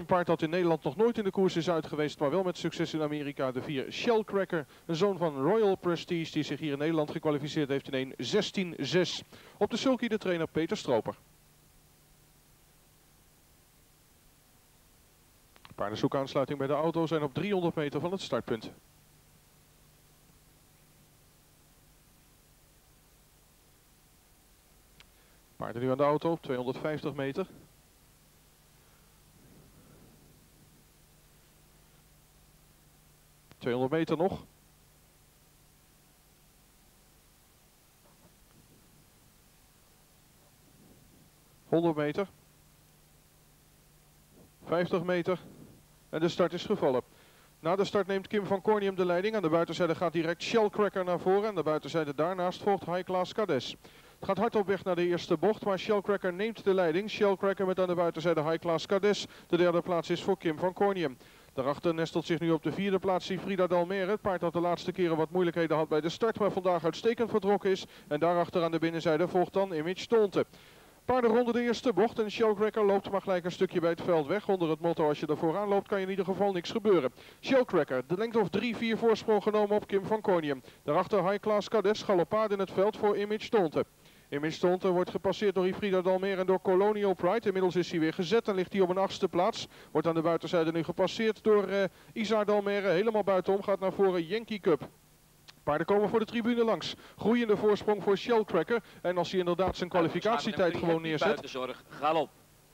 een paard dat in Nederland nog nooit in de koers is uitgeweest, maar wel met succes in Amerika. De vier Shellcracker, een zoon van Royal Prestige, die zich hier in Nederland gekwalificeerd heeft in 1.16.6. Op de sulky de trainer Peter Stroper. Paardenzoekaansluiting bij de auto zijn op 300 meter van het startpunt. Paarden nu aan de auto op 250 meter. ...200 meter nog. ...100 meter. 50 meter. En de start is gevallen. Na de start neemt Kim van Cornium de leiding. Aan de buitenzijde gaat direct Shellcracker naar voren. Aan de buitenzijde daarnaast volgt High Class Cades. Het gaat hard op weg naar de eerste bocht, maar Shellcracker neemt de leiding. Shellcracker met aan de buitenzijde High Class Cades. De derde plaats is voor Kim van Cornium. Daarachter nestelt zich nu op de vierde plaats Frida Dalmere. Het paard dat de laatste keren wat moeilijkheden had bij de start, maar vandaag uitstekend vertrokken is. En daarachter aan de binnenzijde volgt dan Image Tonte. Paarden ronden de eerste bocht en Shellcracker loopt maar gelijk een stukje bij het veld weg. Onder het motto als je er vooraan loopt kan je in ieder geval niks gebeuren. Shellcracker, de lengte of 3-4 voorsprong genomen op Kim van Cornium. Daarachter High Class Cades, galopade in het veld voor Image Tonte. Image Tonte wordt gepasseerd door Ifrida Dalmere en door Colonial Pride. Inmiddels is hij weer gezet en ligt hij op een achtste plaats. Wordt aan de buitenzijde nu gepasseerd door uh, Isar Dalmere. Helemaal buitenom gaat naar voren Yankee Cup. Paarden komen voor de tribune langs. Groeiende voorsprong voor Shellcracker. En als hij inderdaad zijn kwalificatietijd gewoon neerzet... Galop.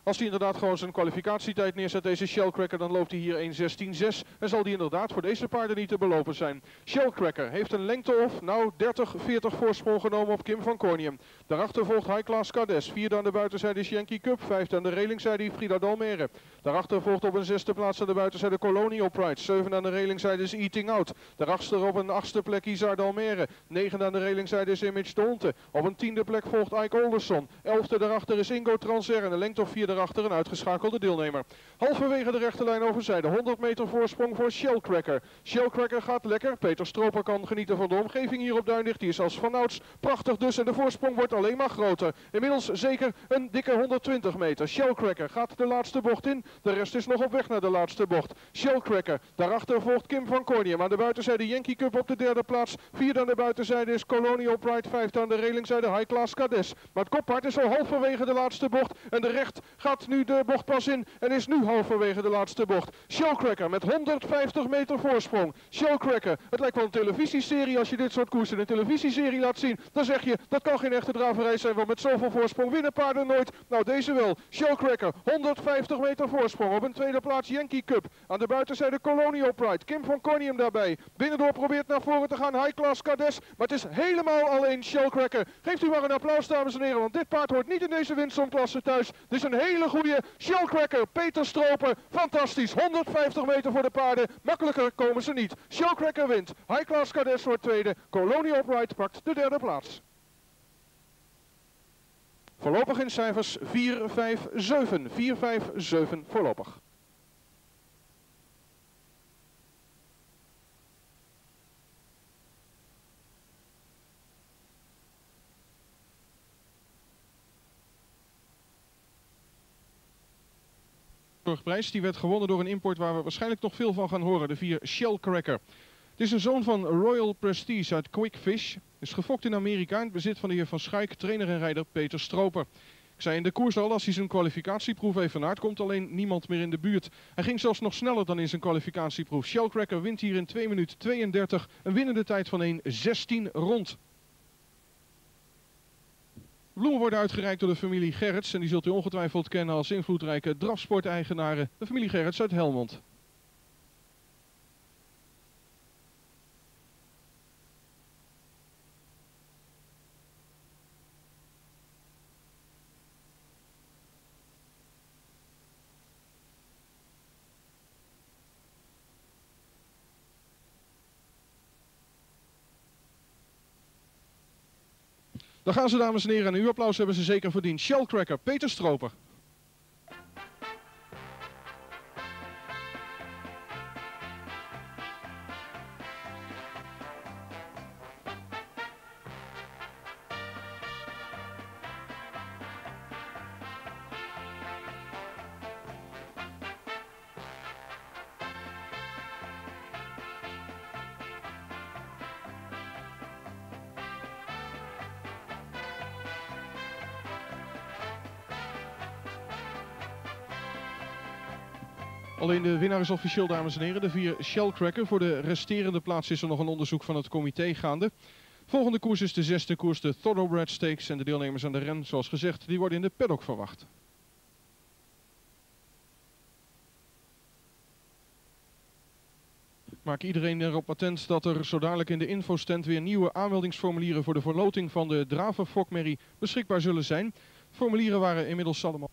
Als hij inderdaad gewoon zijn kwalificatietijd neerzet, deze Shellcracker, dan loopt hij hier 1.16.6. En zal die inderdaad voor deze paarden niet te belopen zijn. Shellcracker heeft een lengte of, nou 30, 40 voorsprong genomen op Kim van Cornium. Daarachter volgt High Class Cades. Vierde aan de buitenzijde is Yankee Cup. Vijfde aan de relingzijde Frida Dalmere. Daarachter volgt op een zesde plaats aan de buitenzijde Colonial Pride. Zevende aan de relingzijde is Eating Out. Daarachter op een achtste plek Isar Dalmere. Negende aan de relingzijde is Image de Op een tiende plek volgt Ike Olderson. Elfde daarachter is Ingo Transer. En de lengte of vierde daarachter een uitgeschakelde deelnemer. Halverwege de rechterlijn overzijde. 100 meter voorsprong voor Shellcracker. Shellcracker gaat lekker. Peter Stroper kan genieten van de omgeving hier op Duindicht. Die is als vanouds prachtig dus. En de voorsprong wordt alleen maar groter. Inmiddels zeker een dikke 120 meter. Shellcracker gaat de laatste bocht in. De rest is nog op weg naar de laatste bocht. Shellcracker. Daarachter volgt Kim van Cornium. Aan de buitenzijde Yankee Cup op de derde plaats. Vierde aan de buitenzijde is Colonial Pride. Vijfde aan de relingzijde High Class Cades. Maar het is al halverwege de laatste bocht. En de recht gaat nu de bocht pas in. En is nu halverwege de laatste bocht. Shellcracker met 150 meter voorsprong. Shellcracker. Het lijkt wel een televisieserie als je dit soort koersen in een televisieserie laat zien. Dan zeg je dat kan geen echte draverij zijn. Want met zoveel voorsprong winnen paarden nooit. Nou deze wel. Shellcracker. 150 meter Op een tweede plaats Yankee Cup. Aan de buitenzijde Colonial Pride. Kim van Cornium daarbij. Binnendoor probeert naar voren te gaan. High Class Cades. Maar het is helemaal alleen Shellcracker. Geeft u maar een applaus dames en heren. Want dit paard hoort niet in deze winstomklasse thuis. Dit is een hele goede Shellcracker. Peter Stroper. Fantastisch. 150 meter voor de paarden. Makkelijker komen ze niet. Shellcracker wint. High Class Cades wordt tweede. Colonial Pride pakt de derde plaats. Voorlopig in cijfers 4, 5, 7. 4, 5, 7 voorlopig. Prijs, die werd gewonnen door een import waar we waarschijnlijk nog veel van gaan horen. De vier Shellcracker. Het is een zoon van Royal Prestige uit Quickfish. Is gefokt in Amerika in het bezit van de heer Van Schaik, trainer en rijder Peter Stroper. Ik zei in de koers al, als hij zijn kwalificatieproef even naart, komt alleen niemand meer in de buurt. Hij ging zelfs nog sneller dan in zijn kwalificatieproef. Shellcracker wint hier in 2 minuten 32, een winnende tijd van 1.16 rond. Bloemen worden uitgereikt door de familie Gerrits en die zult u ongetwijfeld kennen als invloedrijke drafsporteigenaren, de familie Gerrits uit Helmond. Dan gaan ze, dames en heren, en uw applaus hebben ze zeker verdiend. Shellcracker, Peter Stroper. Alleen de winnaar is officieel, dames en heren. De vier Shellcracker. Voor de resterende plaats is er nog een onderzoek van het comité gaande. Volgende koers is de zesde koers, de Thoroughbred Stakes. En de deelnemers aan de ren, zoals gezegd, die worden in de paddock verwacht. maak iedereen erop attent dat er zo dadelijk in de infostand weer nieuwe aanmeldingsformulieren voor de verloting van de Draven Fokmerrie beschikbaar zullen zijn. Formulieren waren inmiddels allemaal